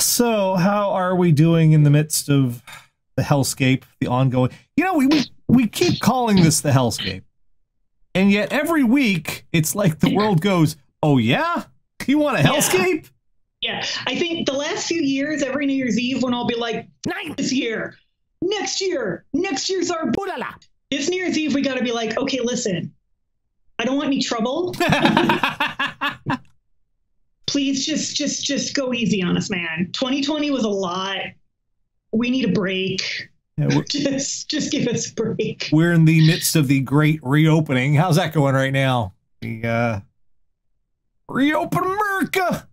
so how are we doing in the midst of the hellscape, the ongoing? You know, we we, we keep calling this the hellscape, and yet every week it's like the world goes, "Oh yeah, you want a hellscape?" Yeah, I think the last few years, every New Year's Eve, when I'll be like, "Night this year, next year, next year's our boolala." This New Year's Eve, we got to be like, "Okay, listen, I don't want any trouble." please just just just go easy on us man 2020 was a lot we need a break Yeah, just just give us a break we're in the midst of the great reopening. How's that going right now? The uh, reopen America.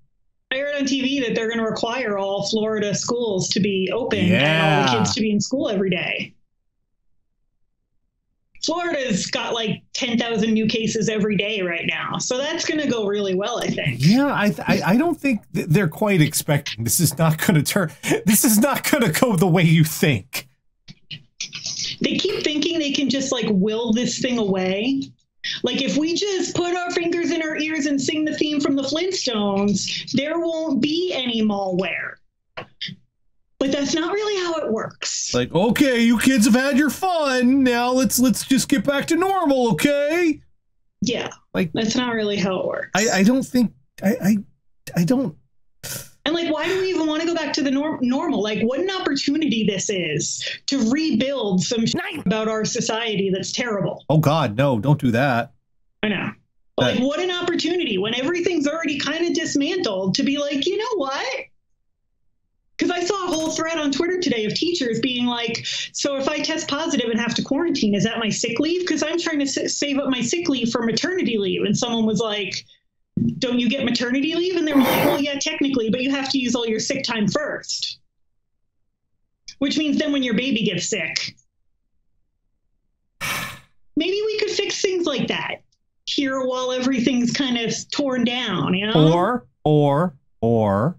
i heard on tv that they're going to require all florida schools to be open and all the kids to be in school every day florida's got like 10,000 new cases every day right now so that's going to go really well i think Yeah, I, I I don't think th- they're quite expecting this is not going to turn. This is not going to go the way you think. they keep thinking they can just like will this thing away. Like if we just put our fingers in our ears and sing the theme from the Flintstones, there won't be any malware. But that's not really how it works. Like, okay, you kids have had your fun. Now let's let's just get back to normal, okay? yeah, Like- that's not really how it works. I I don't think I I I don't. and like, why do we even want to go back to the norm- normal? Like, what an opportunity this is to rebuild some shit about our society that's terrible. Oh God, no! Don't do that. I know. But like, what an opportunity when everything's already kind of dismantled to be like, you know what? Because I saw a whole thread on Twitter today of teachers being like, so if I test positive and have to quarantine, is that my sick leave? Because I'm trying to save up my sick leave for maternity leave. And someone was like, don't you get maternity leave? And they were like, well, yeah, technically, but you have to use all your sick time first. Which means then when your baby gets sick, maybe we could fix things like that here while everything's kind of torn down, you know? Or or or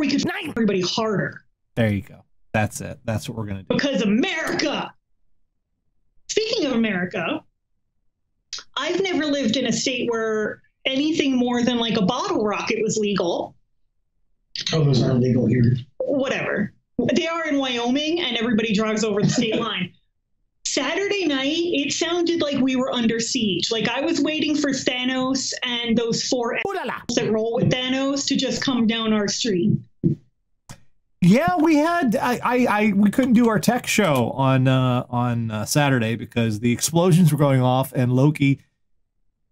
we could fight everybody harder there you go. That's it. That's what we're gonna do. because America. Speaking of America, I've never lived in a state where anything more than like a bottle rocket was legal. Oh, those aren't legal here. Whatever. They are in Wyoming and everybody drives over the state line. Saturday night, it sounded like we were under siege. Like I was waiting for Thanos and those four elves that roll with Thanos to just come down our street. Yeah, we had I, I I we couldn't do our tech show on uh on uh, Saturday because the explosions were going off and Loki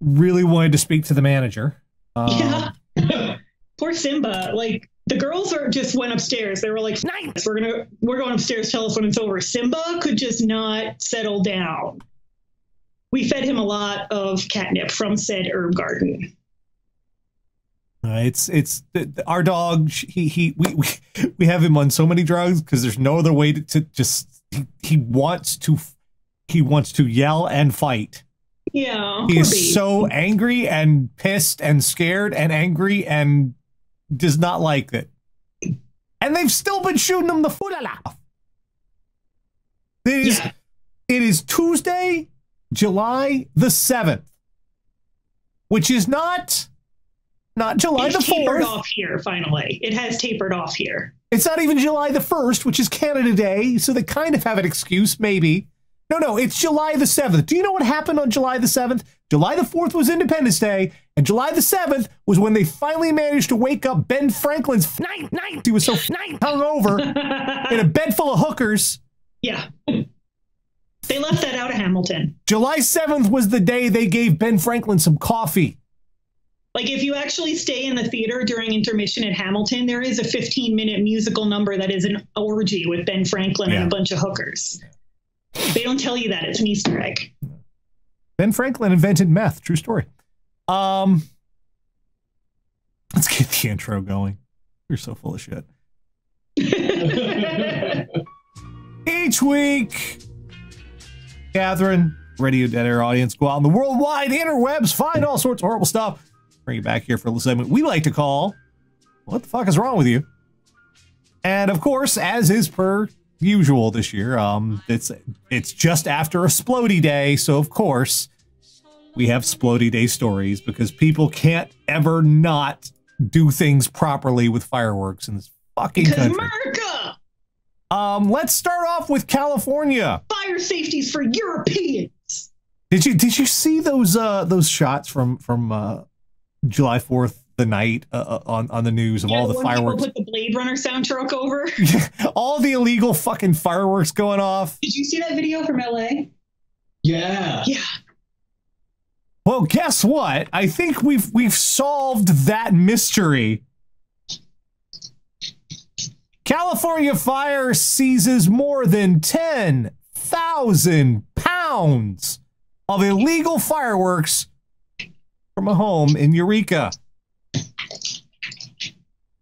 really wanted to speak to the manager. Um, Yeah. Poor Simba. Like the girls are just went upstairs. They were like, "Nice, we're gonna we're going upstairs. Tell us when it's over." Simba could just not settle down. We fed him a lot of catnip from said herb garden. Uh, it's it's our dog. He he we we, we have him on so many drugs because there's no other way to, to just he, he wants to he wants to yell and fight. Yeah, He is so angry and pissed and scared and angry and does not like it. And they've still been shooting him the foot off. It is Yeah. it is Tuesday, July the seventh, which is not not July It's the tapered fourth. off here. Finally, it has tapered off here. It's not even July the 1st, which is Canada Day, so they kind of have an excuse, maybe. No, no, it's July the 7th. Do you know what happened on July the 7th? July the 4th was Independence Day, and July the 7th was when they finally managed to wake up Ben Franklin's night, night. He was so hungover in a bed full of hookers. yeah, they left that out of Hamilton. July 7th was the day they gave Ben Franklin some coffee. Like if you actually stay in the theater during intermission at Hamilton, there is a 15 minute musical number that is an orgy with Ben Franklin Yeah. and a bunch of hookers. They don't tell you that it's an Easter egg. Ben Franklin invented meth. True story. Um, let's get the intro going. You're so full of shit. Each week, Catherine, Radio Dead Air audience, go out in the worldwide interwebs, find all sorts of horrible stuff, bring you back here for a segment we like to call What the Fuck is Wrong with You? And of course, as is per usual this year, um, it's it's just after a Splody Day, so of course we have Splody Day stories because people can't ever not do things properly with fireworks in this fucking country. America, Um, let's start off with California. fire safety's for Europeans. Did you did you see those uh those shots from from uh July Fourth the night uh, uh, on on the news of Yeah, all the when people fireworks, Put the Blade Runner soundtrack over. all the illegal fucking fireworks going off? Did you see that video from LA? Yeah. Yeah. Well, guess what? I think we've we've solved that mystery. California Fire seizes more than 10,000 pounds of illegal fireworks from a home in Eureka.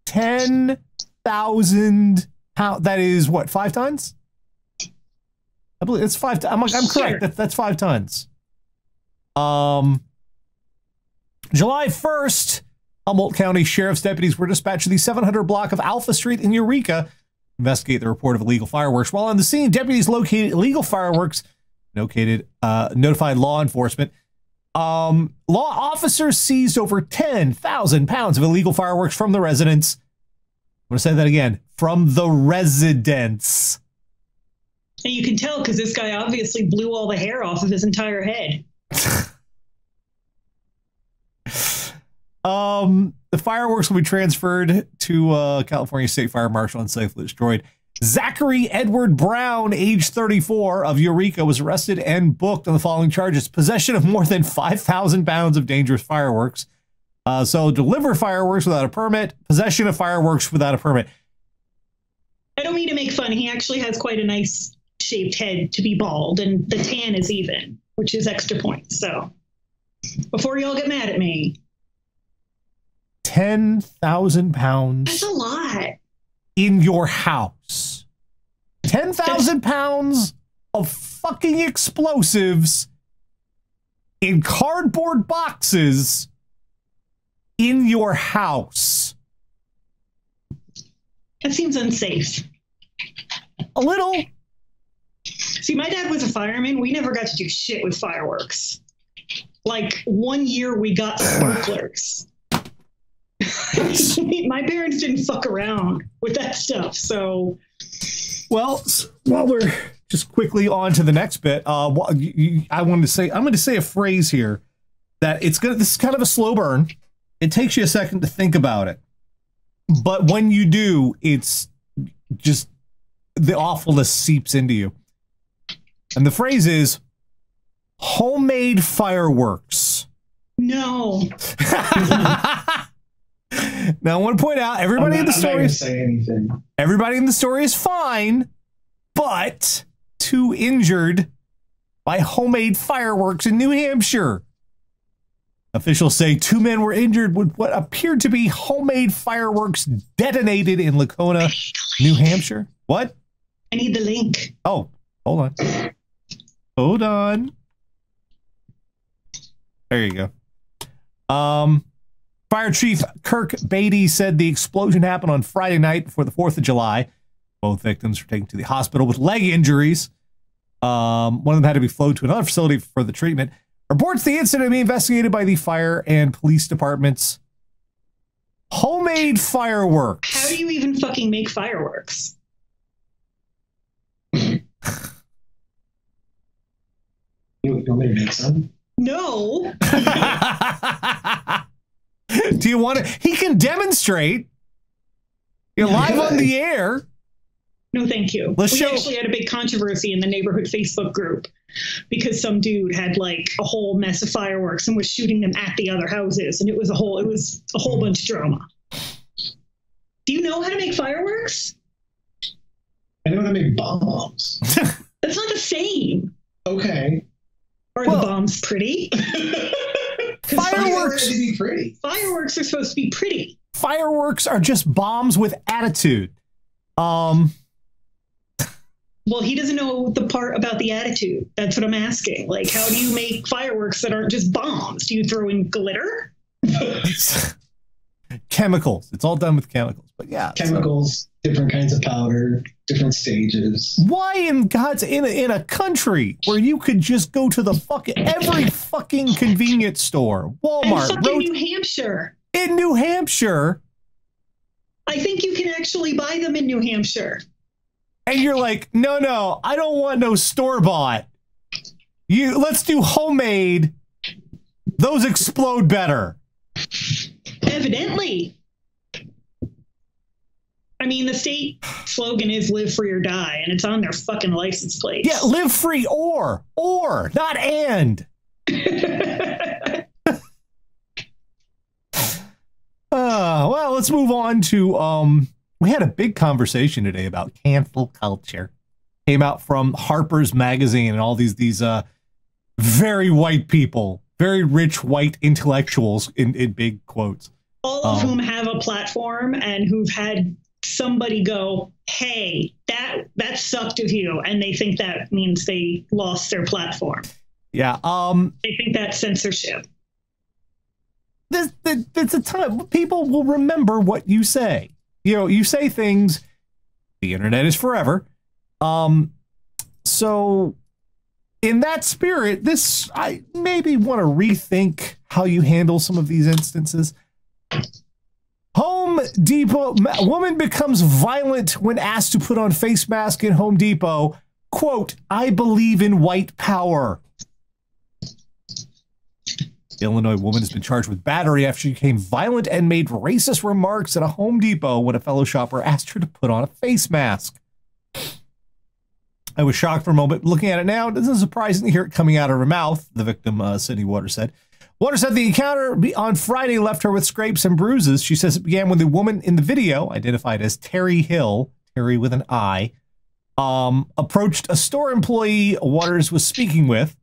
10,000 pounds. That is what, five tons? I believe it's five. I'm, I'm Sure. correct. That, that's five tons. Um, July 1st, Humboldt County Sheriff's deputies were dispatched to the 700 block of Alpha Street in Eureka to investigate the report of illegal fireworks. While on the scene, deputies located illegal fireworks, located, uh, notified law enforcement. Um, law officers seized over 10,000 pounds of illegal fireworks from the residents. I'm going to say that again from the residents. And you can tell because this guy obviously blew all the hair off of his entire head. Um, the fireworks will be transferred to uh, California State Fire Marshal and safely destroyed. Zachary Edward Brown, age 34, of Eureka, was arrested and booked on the following charges: possession of more than 5,000 pounds of dangerous fireworks. Uh, so, deliver fireworks without a permit, possession of fireworks without a permit. I don't mean to make fun. He actually has quite a nice shaped head to be bald, and the tan is even, which is extra points. So before y'all get mad at me, 10,000 pounds that's a lot. In your house. 10,000 pounds of fucking explosives in cardboard boxes in your house. That seems unsafe. A little. See, my dad was a fireman. We never got to do shit with fireworks. Like one year, we got sparklers. my parents didn't fuck around with that stuff. So Well, while we're just quickly on to the next bit, uh, wha- you- you- I wanted to say I'm going to say a phrase here that it's gonna. This is kind of a slow burn. It takes you a second to think about it, but when you do, it's just the awfulness seeps into you. And the phrase is homemade fireworks. no, now, I want to point out everybody I'm in not, the I'm not story is say anything. Everybody in the story is fine, but two injured by homemade fireworks in New Hampshire. Officials say two men were injured with what appeared to be homemade fireworks detonated in Laconia, New Hampshire. What? I need the link. Oh, hold on. Hold on. There you go. Um, Fire Chief Kirk Beattie said the explosion happened on Friday night before the 4th of July. Both victims were taken to the hospital with leg injuries. Um, one of them had to be flown to another facility for the treatment. Reports the incident being investigated by the fire and police departments. Homemade fireworks. How do you even fucking make fireworks? You, you want me to make some? No, Do you want to? He can demonstrate. You're live on the air. no, thank you. Let's we show- actually had a big controversy in the neighborhood Facebook group because some dude had like a whole mess of fireworks and was shooting them at the other houses, and it was a whole it was a whole bunch of drama. Do you know how to make fireworks? I know how to make bombs. That's not the same. Okay. Are Well- the bombs pretty? 'Cause Fireworks- to be pretty. Fireworks are supposed to be pretty. Fireworks are just bombs with attitude. Um, Well, he doesn't know the part about the attitude. That's what I'm asking. Like, how do you make fireworks that aren't just bombs? Do you throw in glitter? chemicals. It's all done with chemicals. But yeah, so- Chemicals, different kinds of powder, different stages. why in God's in a, in a country where you could just go to the fucking every fucking convenience store, And Walmart, in Rot- New Hampshire. in New Hampshire, I think you can actually buy them in New Hampshire. And you're like, no, no, I don't want no store bought. You let's do homemade. Those explode better. Evidently. I mean, the state slogan is live free or die, and it's on their fucking license plate. Yeah, live free or, or, not and. Uh, well, let's move on to um we had a big conversation today about cancel culture. Came out from Harper's magazine and all these these uh very white people, very rich white intellectuals in, in big quotes. All of um, whom have a platform and who've had somebody go, "Hey, that that sucked of you," and they think that means they lost their platform. Yeah, um they think that's censorship this, it's a time people will remember what you say. You know, you say things. The internet is forever. Um, so in that spirit, this I maybe want to rethink how you handle some of these instances. Depot woman becomes violent when asked to put on face mask in Home Depot. Quote, I believe in white power. Illinois woman has been charged with battery after she became violent and made racist remarks at a Home Depot when a fellow shopper asked her to put on a face mask. I was shocked for a moment. Looking at it now, it doesn't surprise me to hear it coming out of her mouth, the victim, uh, Cindy Waters said. Waters said the encounter on Friday left her with scrapes and bruises. She says it began when the woman in the video, identified as Terry Hill, Terry with an I, um, approached a store employee Waters was speaking with.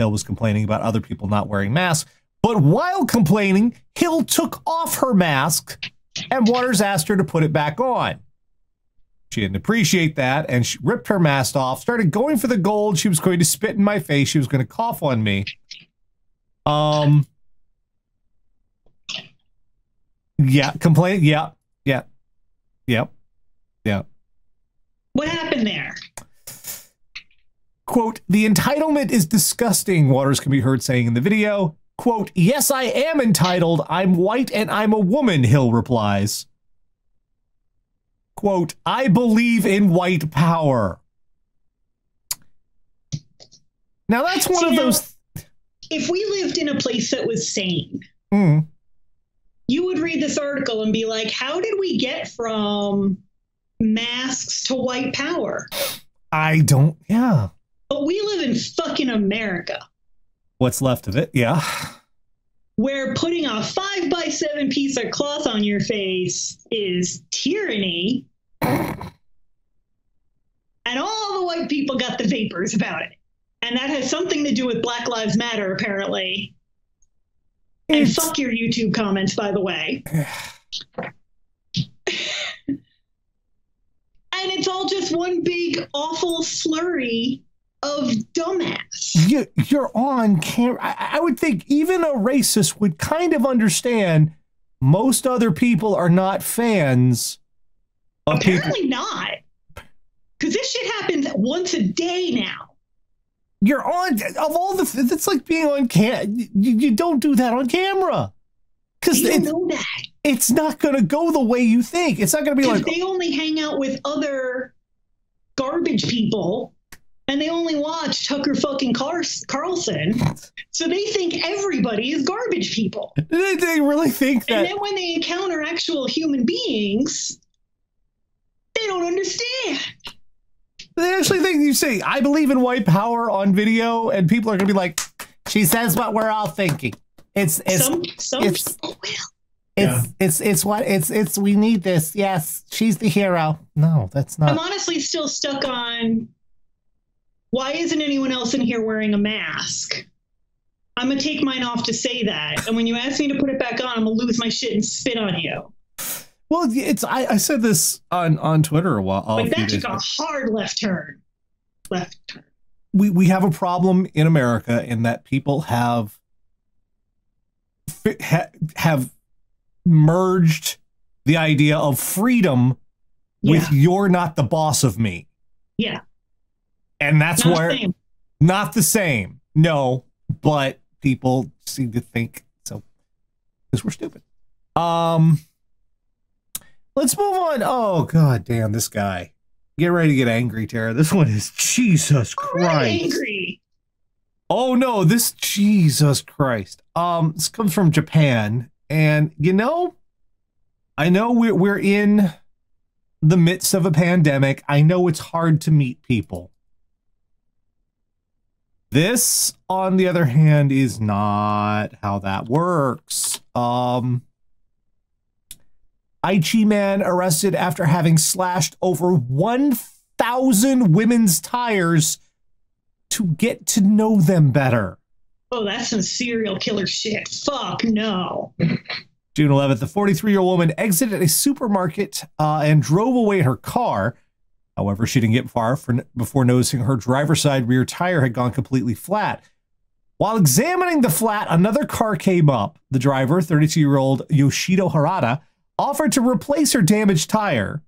Hill was complaining about other people not wearing masks. But while complaining, Hill took off her mask and Waters asked her to put it back on. She didn't appreciate that and she ripped her mask off, started going for the gold. She was going to spit in my face. She was going to cough on me. Um, yeah, complain. Yeah, yeah, yep, yeah, yeah. What happened there? Quote, the entitlement is disgusting, Waters can be heard saying in the video. Quote, yes, I am entitled. I'm white and I'm a woman, Hill replies. Quote, I believe in white power. Now that's one of those. If we lived in a place that was sane, mm. you would read this article and be like, how did we get from masks to white power? I don't, yeah. But we live in fucking America. What's left of it, yeah. Where putting a five by seven piece of cloth on your face is tyranny. and all the white people got the vapors about it. And that has something to do with Black Lives Matter, apparently. And fuck your YouTube comments, by the way. and it's all just one big awful slurry of dumbass. You, you're on camera. I, I would think even a racist would kind of understand most other people are not fans of Apparently not. Because this shit happens once a day now. You're on of all the. It's like being on cam. You, you don't do that on camera. Because they know that it's not going to go the way you think. It's not going to be like they only hang out with other garbage people and they only watch Tucker fucking Car- Carlson. So they think everybody is garbage people. They, they really think that. And then when they encounter actual human beings, they don't understand. They actually think you say, I believe in white power on video, and people are going to be like, she says what we're all thinking. It's, it's, some, some it's, people will. It's yeah. it's it's what it's it's we need this. Yes, she's the hero. No, that's not. I'm honestly still stuck on why isn't anyone else in here wearing a mask? I'm gonna take mine off to say that, and when you ask me to put it back on, I'm gonna lose my shit and spit on you. Well, it's I, I said this on on Twitter a while. But that took a hard left turn. Left turn. We we have a problem in America in that people have have merged the idea of freedom with you're not the boss of me. Yeah and that's not where the not the same. No, but people seem to think so because we're stupid. Um, let's move on. Oh god damn, this guy. Get ready to get angry, Tara. This one is Jesus Christ. Angry. Oh no, this Jesus Christ. Um, this comes from Japan, and you know, I know we're we're in the midst of a pandemic. I know it's hard to meet people. This, on the other hand, is not how that works. Um, Aichi man arrested after having slashed over 1,000 women's tires to get to know them better. Oh, that's some serial killer shit. Fuck no. June 11th, the 43 year old woman exited a supermarket uh, and drove away her car. However, she didn't get far for, before noticing her driver's side rear tire had gone completely flat. While examining the flat, another car came up. The driver, 32 year old Yoshido Harada, offered to replace her damaged tire.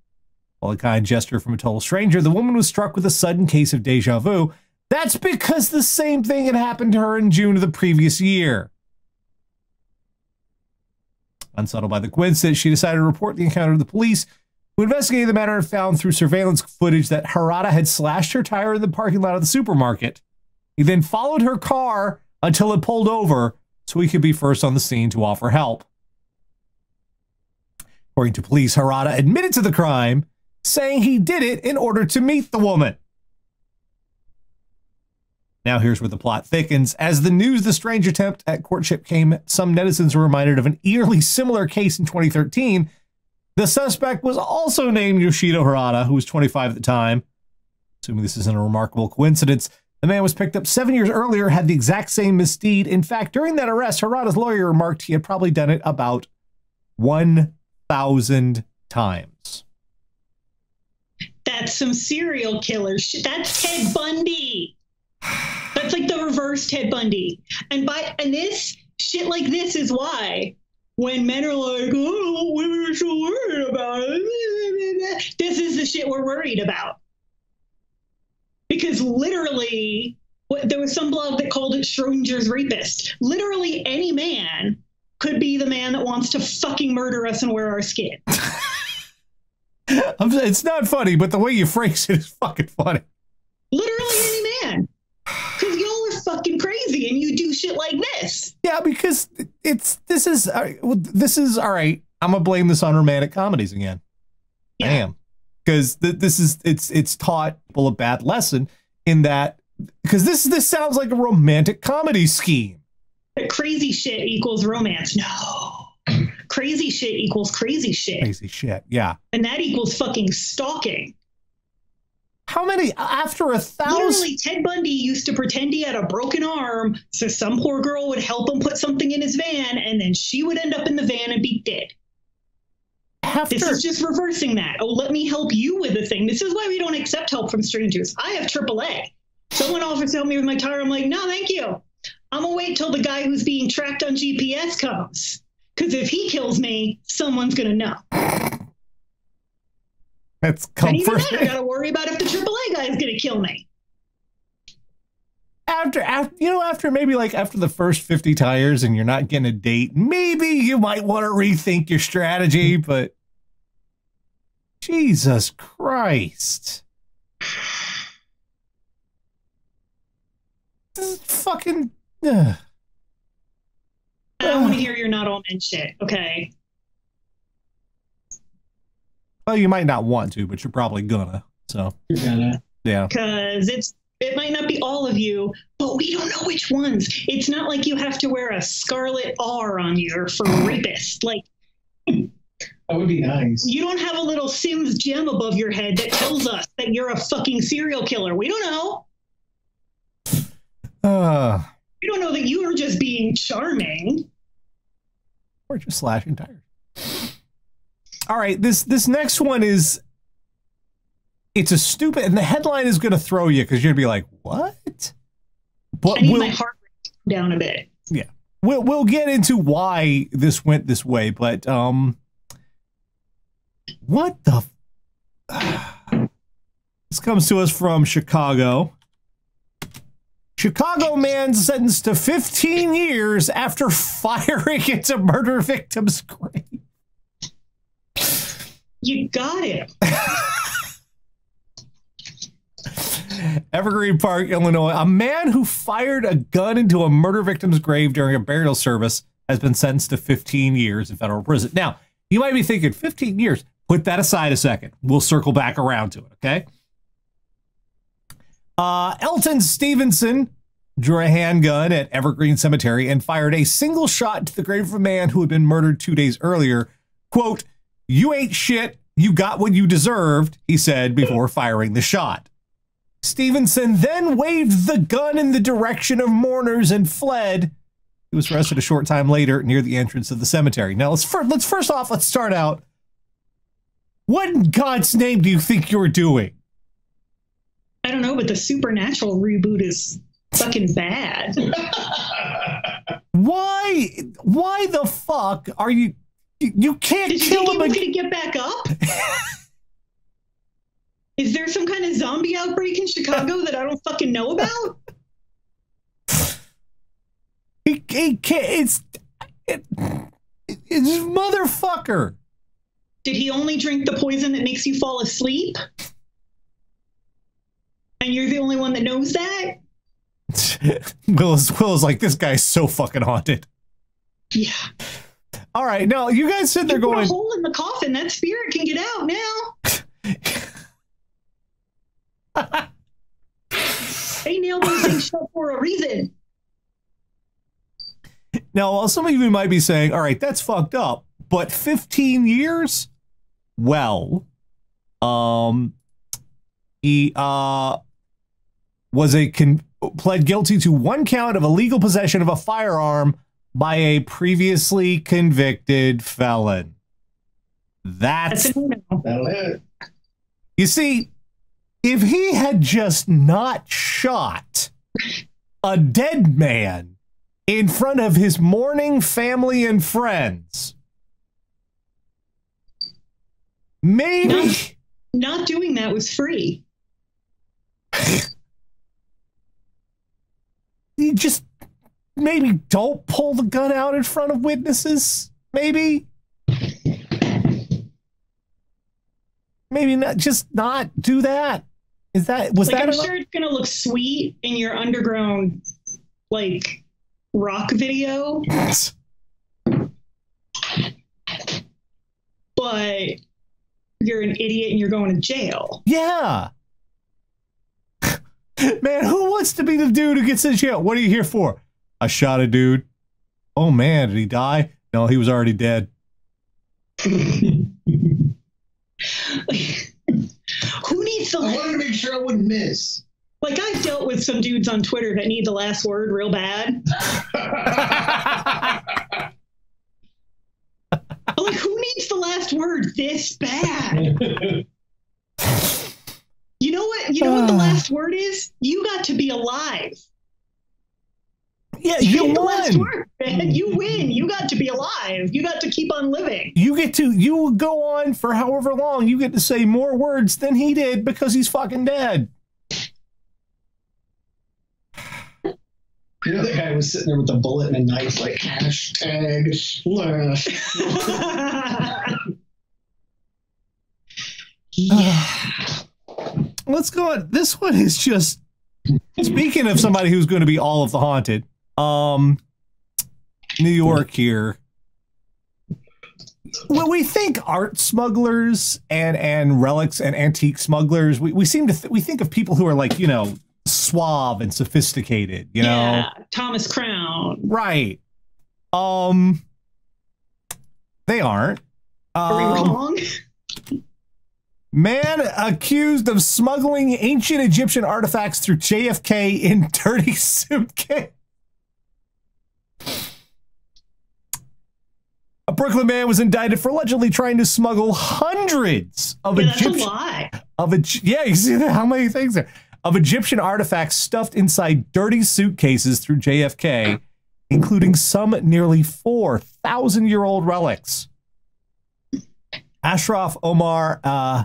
While a kind gesture from a total stranger, the woman was struck with a sudden case of deja vu. That's because the same thing had happened to her in June of the previous year. Unsettled by the coincidence, she decided to report the encounter to the police, who investigated the matter and found through surveillance footage that Harada had slashed her tire in the parking lot of the supermarket. He then followed her car until it pulled over so he could be first on the scene to offer help. According to police, Harada admitted to the crime, saying he did it in order to meet the woman. Now here's where the plot thickens. As the news the strange attempt at courtship came, some netizens were reminded of an eerily similar case in 2013. The suspect was also named Yoshido Harada, who was 25 at the time. Assuming this isn't a remarkable coincidence, the man was picked up seven years earlier, had the exact same misdeed. In fact, during that arrest, Harada's lawyer remarked he had probably done it about 1,000 times. That's some serial killer shit. That's Ted Bundy. That's like the reverse Ted Bundy. And by and this shit like this is why when men are like, oh, women are so worried about it. This is the shit we're worried about. Because literally, there was some blog that called it Schrodinger's rapist. Literally, any man could be the man that wants to fucking murder us and wear our skin. it's not funny, but the way you phrase it is fucking funny. Literally any man because y'all are fucking crazy and you do shit like this. Yeah, because it's this is uh, this is all right. I'm gonna blame this on romantic comedies again. Yeah. I am because th- this is it's it's taught people a bad lesson in that because this this sounds like a romantic comedy scheme. Crazy shit equals romance. No. crazy shit equals crazy shit. Crazy shit. Yeah. And that equals fucking stalking. How many after a thousand? Literally, Ted Bundy used to pretend he had a broken arm, so some poor girl would help him put something in his van, and then she would end up in the van and be dead. After... This is just reversing that. Oh, let me help you with the thing. This is why we don't accept help from strangers. I have AAA. Someone offers to help me with my tire. I'm like, no, thank you. I'm gonna wait till the guy who's being tracked on GPS comes. Because if he kills me, someone's gonna know. That's comfort. I gotta worry about if the AAA guy is gonna kill me. After, after, you know, after maybe like after the first 50 tires and you're not getting a date, maybe you might want to rethink your strategy, but Jesus Christ. This is fucking. I don't want to hear you're not all men shit, okay? Well, you might not want to, but you're probably gonna. So you're gonna. Yeah. Because it's it might not be all of you, but we don't know which ones. It's not like you have to wear a scarlet R on you for rapist. Like that would be nice. You don't have a little Sims gem above your head that tells us that you're a fucking serial killer. We don't know. Uh, we don't know that you are just being charming. Or just slashing tires. All right, this this next one is it's a stupid and the headline is going to throw you because you're going to be like, "What?" But I need we'll, my heart down a bit. Yeah. We'll we'll get into why this went this way, but um what the This comes to us from Chicago. Chicago man sentenced to 15 years after firing into murder victim's grave. You got it. Evergreen Park, Illinois. A man who fired a gun into a murder victim's grave during a burial service has been sentenced to 15 years in federal prison. Now, you might be thinking 15 years. Put that aside a second. We'll circle back around to it, okay? Uh, Elton Stevenson drew a handgun at Evergreen Cemetery and fired a single shot to the grave of a man who had been murdered two days earlier. Quote, You ain't shit. You got what you deserved, he said before firing the shot. Stevenson then waved the gun in the direction of mourners and fled. He was arrested a short time later near the entrance of the cemetery. Now, let's, first, let's first off, let's start out. What in God's name do you think you're doing? I don't know, but the Supernatural reboot is fucking bad. why? Why the fuck are you? You can't Did you think him. he was gonna get back up? Is there some kind of zombie outbreak in Chicago that I don't fucking know about? He, he can't. It's it, it's motherfucker. Did he only drink the poison that makes you fall asleep? And you're the only one that knows that? Will is, Will is like this guy's so fucking haunted. Yeah. All right, no, you guys sit there You put going. a hole in the coffin. That spirit can get out now. They nailed those things shut for a reason. Now, while some of you might be saying, all right, that's fucked up, but 15 years? Well, um, he uh, was a con- pled guilty to one count of illegal possession of a firearm by a previously convicted felon. That's, That's a no. That'll hit. you see, if he had just not shot a dead man in front of his mourning family and friends, maybe. Not doing that was free. you just maybe don't pull the gun out in front of witnesses. Maybe. Maybe not just not do that. Is that was like that I'm enough? sure it's gonna look sweet in your underground like rock video, but you're an idiot and you're going to jail. Yeah. Man, who wants to be the dude who gets in jail? What are you here for? I shot a dude. Oh man, did he die? No, he was already dead. Who needs the I wanted to make sure I wouldn't miss. like I've dealt with some dudes on Twitter that need the last word real bad. Like, who needs the last word this bad? You know what? What the uh. last word is? You got to be alive. Yeah, you the last won. word, man. You win. You got to be alive. You got to keep on living. You get to you will go on for however long. You get to say more words than he did because he's fucking dead. You know, that guy was sitting there with a bullet and a knife, like hashtag slash. Let's go on. This one is just speaking of somebody who's going to be all of the haunted. Um, New York here. When we think art smugglers and and relics and antique smugglers, we, we seem to th- we think of people who are like you know suave and sophisticated. You know, yeah, Thomas Crown. right? Um, they aren't. Are we Um, wrong? Man accused of smuggling ancient Egyptian artifacts through JFK in dirty suitcase. A Brooklyn man was indicted for allegedly trying to smuggle hundreds of Yeah, Egyptian of a yeah, you see? How many things there of Egyptian artifacts stuffed inside dirty suitcases through JFK, including some nearly four thousand year old relics. Ashraf Omar uh,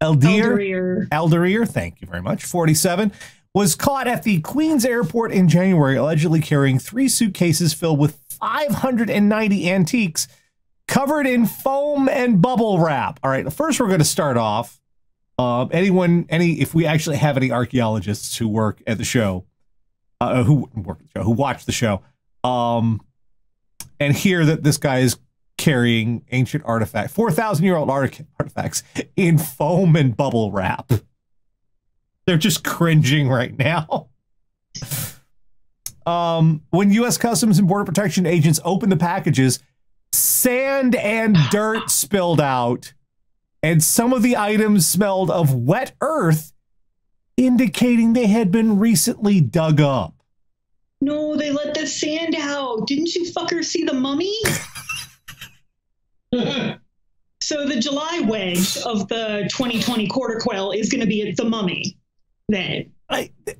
Eldir, Elderir. Thank you very much, 47, was caught at the Queens airport in January, allegedly carrying three suitcases filled with 590 antiques covered in foam and bubble wrap. All right, first we're going to start off. Um, anyone, any, if we actually have any archaeologists who work at the show, uh, who work the show, who watch the show, um, and hear that this guy is carrying ancient artifact, four thousand year old artifacts in foam and bubble wrap. They're just cringing right now. Um, when U.S. Customs and Border Protection agents opened the packages, sand and dirt spilled out, and some of the items smelled of wet earth, indicating they had been recently dug up. No, they let the sand out. Didn't you fuckers see the mummy? so the July wedge of the 2020 quarter quell is going to be at the mummy. Then. I, th-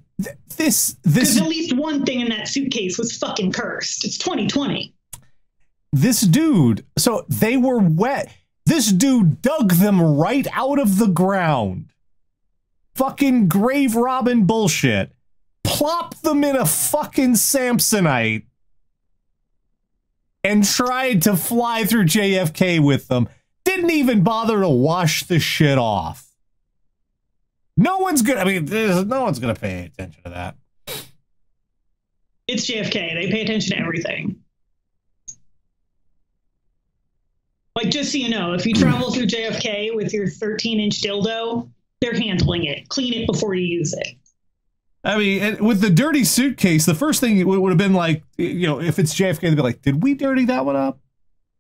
this this at least one thing in that suitcase was fucking cursed. It's 2020. This dude, so they were wet. This dude dug them right out of the ground. Fucking grave robbing bullshit. Plopped them in a fucking Samsonite and tried to fly through JFK with them. Didn't even bother to wash the shit off. No one's gonna. I mean, no one's gonna pay attention to that. It's JFK. They pay attention to everything. Like, just so you know, if you travel through JFK with your 13 inch dildo, they're handling it. Clean it before you use it. I mean, with the dirty suitcase, the first thing would have been like, you know, if it's JFK, they'd be like, "Did we dirty that one up?"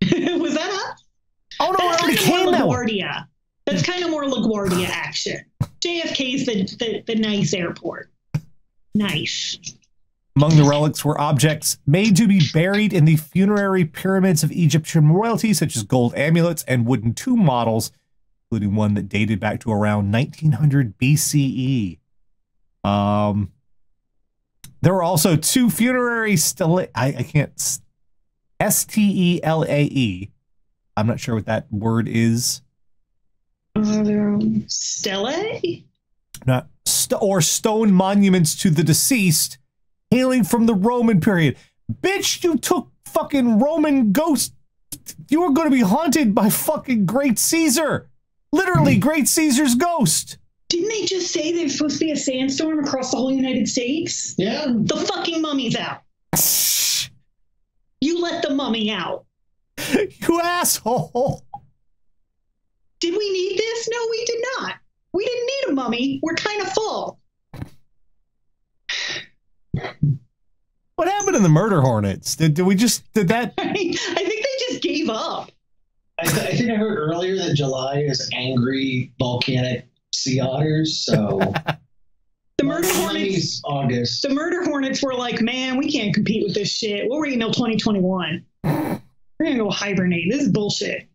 Was that up? Oh no, That's it already came that LaGuardia. That's kind of more LaGuardia action. JFK's the, the the nice airport. Nice. Among the relics were objects made to be buried in the funerary pyramids of Egyptian royalty, such as gold amulets and wooden tomb models, including one that dated back to around 1900 BCE. Um, there were also two funerary stele. I, I can't. S T E L A E. I'm not sure what that word is. Uh, stele? Not st- or stone monuments to the deceased, hailing from the Roman period. Bitch, you took fucking Roman ghosts. You were going to be haunted by fucking Great Caesar. Literally. Great Caesar's ghost. Didn't they just say there's supposed to be a sandstorm across the whole United States? Yeah. The fucking mummy's out. you let the mummy out. You asshole. Did we need this? No, we did not. We didn't need a mummy. We're kind of full. What happened to the murder hornets? Did, did we just did that? I, think they just gave up. I, th- I think I heard earlier that July is angry volcanic sea otters. So the murder hornets, August. The murder hornets were like, man, we can't compete with this shit. We'll wait until 2021. We're gonna go hibernate. This is bullshit.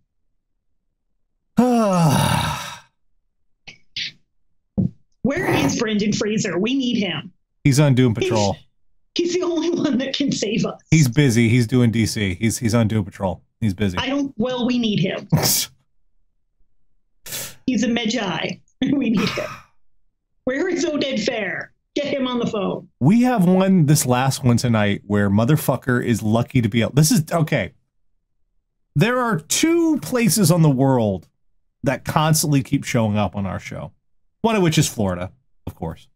Where is Brendan Fraser? We need him. He's on Doom Patrol. He's, he's, the only one that can save us. He's busy. He's doing DC. He's he's on Doom Patrol. He's busy. I don't. Well, we need him. he's a Medjai. we need him. Where is Oded Fehr? Get him on the phone. We have one this last one tonight where motherfucker is lucky to be out. This is okay. There are two places on the world that constantly keep showing up on our show. One of which is Florida, of course,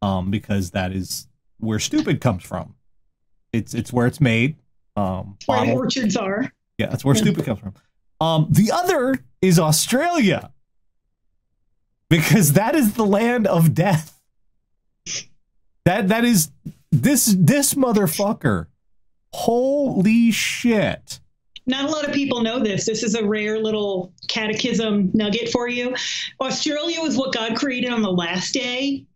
um, because that is where stupid comes from. It's it's where it's made. Um, where orchards are. Yeah, that's where stupid comes from. Um, the other is Australia, because that is the land of death. That that is this this motherfucker. Holy shit not a lot of people know this. This is a rare little catechism nugget for you. Australia was what God created on the last day,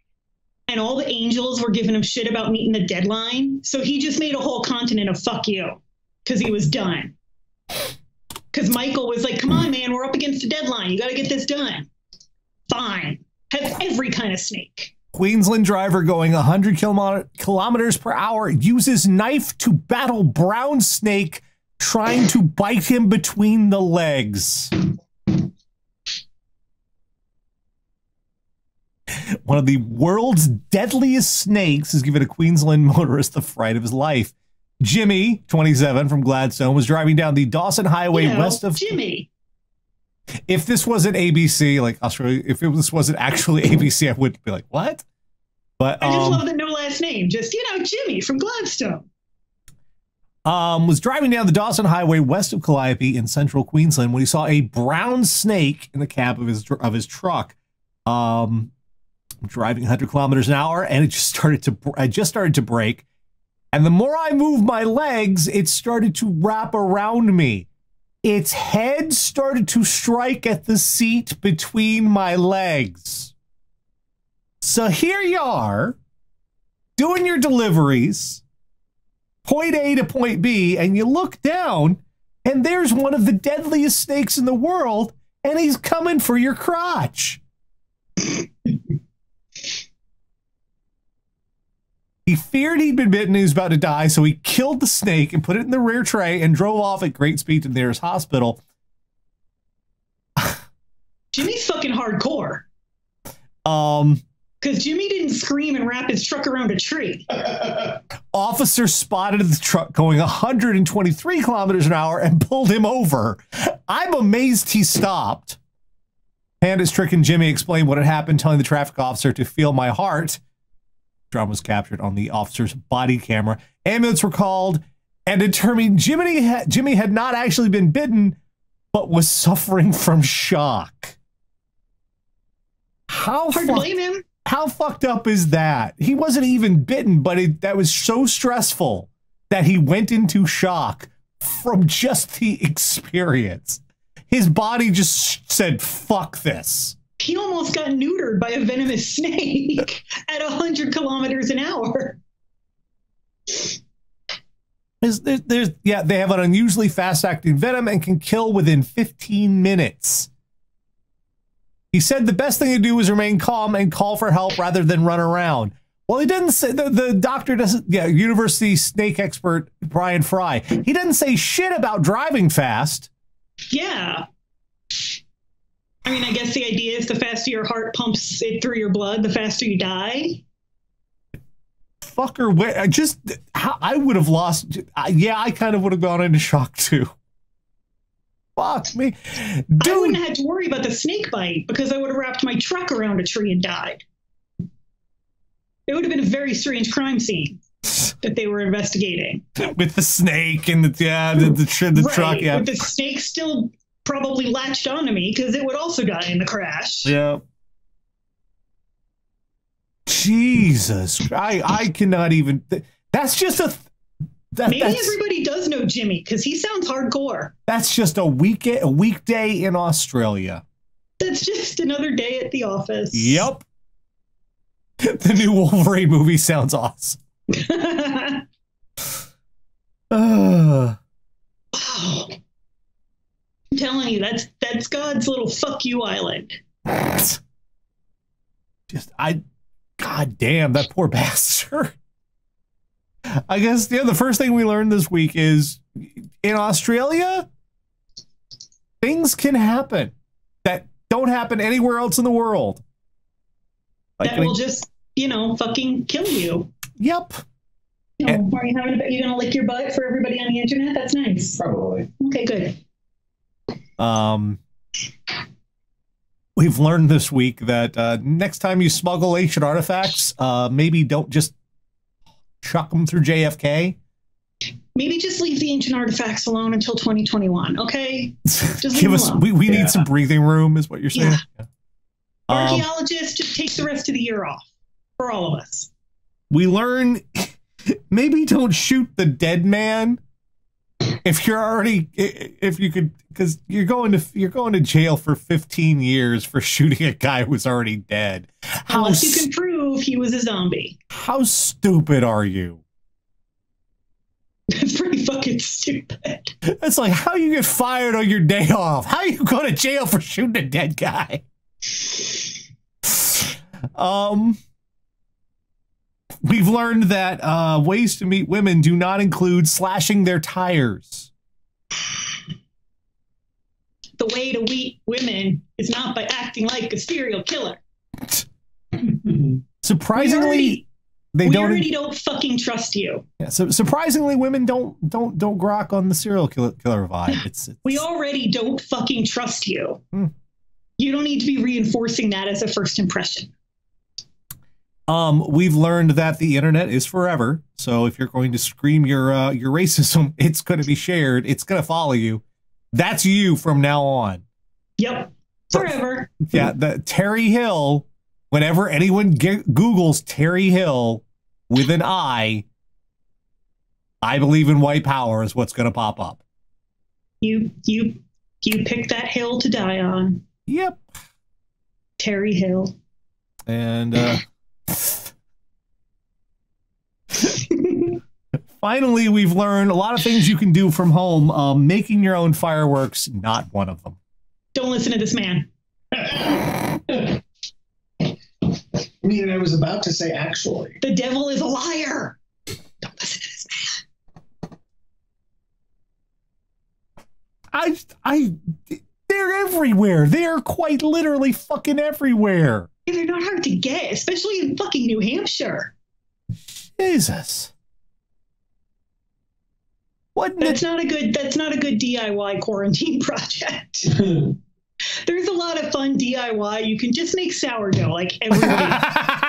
and all the angels were giving him shit about meeting the deadline. So he just made a whole continent of fuck you because he was done. Because Michael was like, come on, man, we're up against the deadline. You got to get this done. Fine. Have every kind of snake. Queensland driver going 100 kilometers per hour uses knife to battle brown snake trying to bite him between the legs. One of the world's deadliest snakes has given a Queensland motorist the fright of his life. Jimmy, 27 from Gladstone, was driving down the Dawson Highway You know, west of. Jimmy. If this wasn't ABC, like Australia, if it, this wasn't actually ABC, I would be like, what? But I just um, love the no last name. Just you know, Jimmy from Gladstone. um, was driving down the Dawson Highway west of Calliope in central Queensland when he saw a brown snake in the cab of his of his truck. Um, driving 100 kilometers an hour, and it just started to I just started to break. And the more I moved my legs, it started to wrap around me. Its head started to strike at the seat between my legs. So here you are, doing your deliveries, point A to point B, and you look down, and there's one of the deadliest snakes in the world, and he's coming for your crotch. He feared he'd been bitten and he was about to die, so he killed the snake and put it in the rear tray and drove off at great speed to the nearest hospital. Jimmy's fucking hardcore. Um, Because Jimmy didn't scream and wrap his truck around a tree. officers spotted the truck going 123 kilometers an hour and pulled him over. I'm amazed he stopped. Panda's Trick and Jimmy explained what had happened, telling the traffic officer to feel my heart. Drum was captured on the officer's body camera. Ambulance were called and determined Jimmy had, Jimmy had not actually been bitten, but was suffering from shock. How Hard blame him. how fucked up is that? He wasn't even bitten, but it, that was so stressful that he went into shock from just the experience. His body just said, fuck this. He almost got neutered by a venomous snake at 100 kilometers an hour. There's, there's, there's, yeah, they have an unusually fast acting venom and can kill within 15 minutes. He said the best thing to do is remain calm and call for help rather than run around. Well, he didn't say the, the doctor doesn't, yeah, university snake expert Bryan Fry, he didn't say shit about driving fast. Yeah. I mean, I guess the idea is the faster your heart pumps it through your blood, the faster you die. Fucker, where, I just, how, I would have lost, I- yeah, I kind of would have gone into shock too. Fuck me. Dude. I wouldn't have had to worry about the snake bite because I would have wrapped my truck around a tree and died. It would have been a very strange crime scene that they were investigating. with the snake and the, yeah, the, the, tr- the right, truck, yeah. With the snake still probably latched onto me because it would also die in the crash. Yeah. Jesus, I I cannot even. th- That's just a. That, Maybe that's, everybody does know Jimmy because he sounds hardcore. that's just a week a weekday in Australia. That's just another day at the office. Yep. The new Wolverine movie sounds awesome. Uh, Wow. I'm telling you, that's that's God's little fuck you island. just I, god damn that poor bastard. I guess yeah. The first thing we learned this week is in Australia, things can happen that don't happen anywhere else in the world. Like, that will just, you know, fucking kill you. yep. You know, are you having a, you gonna lick your butt for everybody on the internet? That's nice. Probably. Okay, good. Um, we've learned this week that uh, next time you smuggle ancient artifacts, uh, maybe don't just chuck them through JFK. Maybe just leave the ancient artifacts alone until 2021. Okay. leave Give them us. alone. We, we Yeah. need some breathing room, is what you're saying. Yeah. Um, Archaeologists, just take the rest of the year off for all of us. we learn maybe don't shoot the dead man if you're already if you could because you're going to you're going to jail for 15 years for shooting a guy who's already dead how Unless you can prove he was a zombie. how stupid are you That's pretty fucking stupid. it's like how you get fired on your day off how you go to jail for shooting a dead guy um we've learned that uh ways to meet women do not include slashing their tires The way to meet women is not by acting like a serial killer. surprisingly already- they don't. We already don't fucking trust you. Yeah, so surprisingly, women don't don't don't grok on the serial killer, killer vibe. It's, it's We already don't fucking trust you. Hmm. You don't need to be reinforcing that as a first impression. Um, we've learned that the internet is forever. So if you're going to scream your uh, your racism, it's going to be shared. It's going to follow you. That's you from now on. Yep. Forever. Yeah, the Terry Hill. Whenever anyone Google's Terry Hill with an I, I believe in white power is what's going to pop up. You you you pick that hill to die on. Yep. Terry Hill. And uh, finally, we've learned a lot of things you can do from home. Um, making your own fireworks, not one of them. Don't listen to this man. I mean, I was about to say actually. The devil is a liar. Don't listen to this man. I, I, they're everywhere. They're quite literally fucking everywhere. Yeah, They're not hard to get, especially in fucking New Hampshire. Jesus. What? That's not a good that's not a good DIY quarantine project. There's a lot of fun DIY. You can just make sourdough like everybody.